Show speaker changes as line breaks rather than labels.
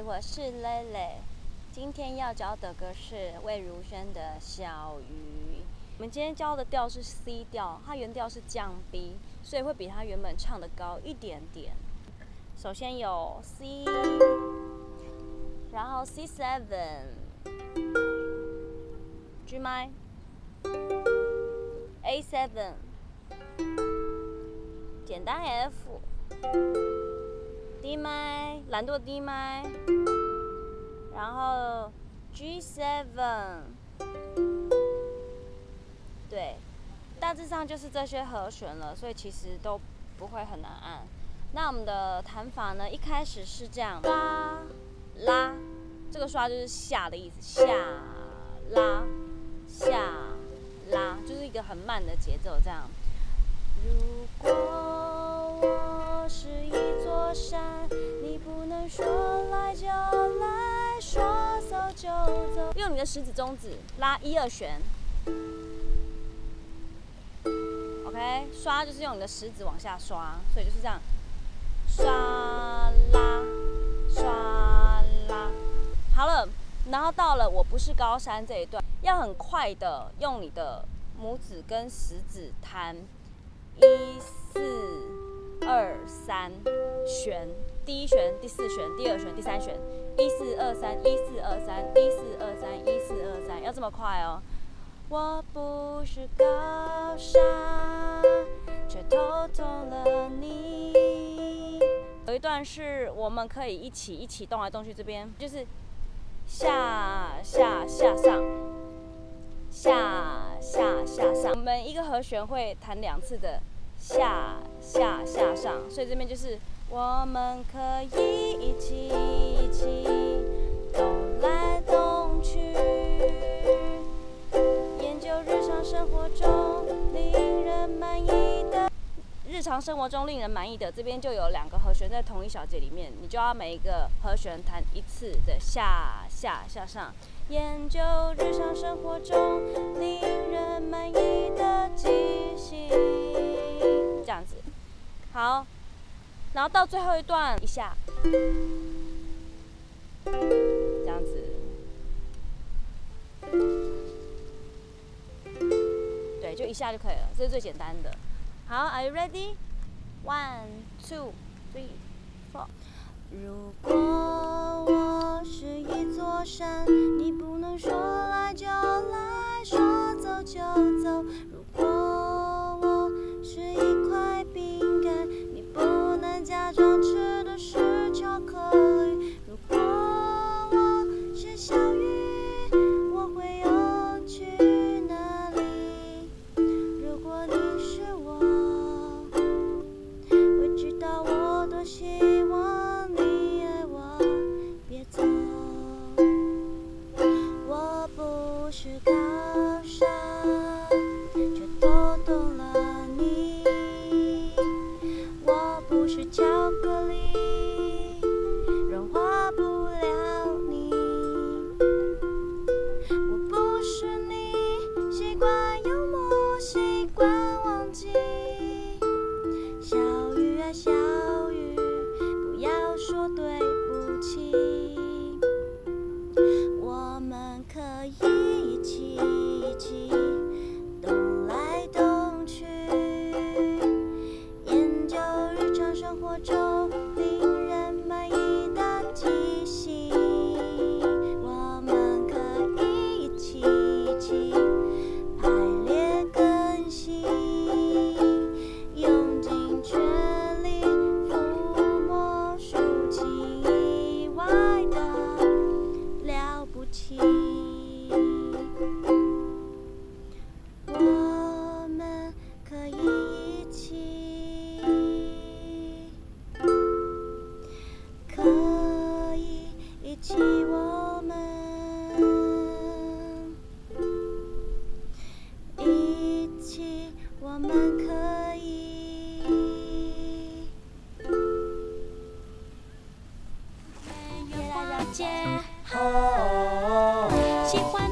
我是蕾蕾，今天要教的歌是魏如萱的《小鱼》。我们今天教的调是 C 调，它原调是降 B，所以会比它原本唱的高一点点。首先有 C，然后 C seven，G 麦，A seven，简单 F 低麦，懒惰 D 麦，然后 G seven，对，大致上就是这些和弦了，所以其实都不会很难按。那我们的弹法呢？一开始是这样，拉拉，这个刷就是下的意思，下拉下拉，就是一个很慢的节奏，这样。如果我是山，你不能说来就来，说走就走。用你的食指、中指拉一二弦，OK，刷就是用你的食指往下刷，所以就是这样。刷拉，刷拉，好了，然后到了我不是高山这一段，要很快的用你的拇指跟食指弹一四二三弦，第一弦、第四弦、第二弦、第三弦，一四二三，一四二三，一四二三，一四二三，要这么快哦。我不是高山，却偷走了你。有一段是我们可以一起一起动来动去，这边就是下下下上，下下下上。我们一个和弦会弹两次的下下下上，所以这边就是我们可以一起一起动来动去，研究日常生活中令人满意的。日常生活中令人满意的，这边就有两个和弦在同一小节里面，你就要每一个和弦弹一次的下下下上。研究日常生活中令人满意的即兴，好，然后到最后一段一下，这样子。对，就一下就可以了，这是最简单的。好，Are you ready? One, two, three, four. 如果我是一座山，你不能说来就来，说走就走。喜欢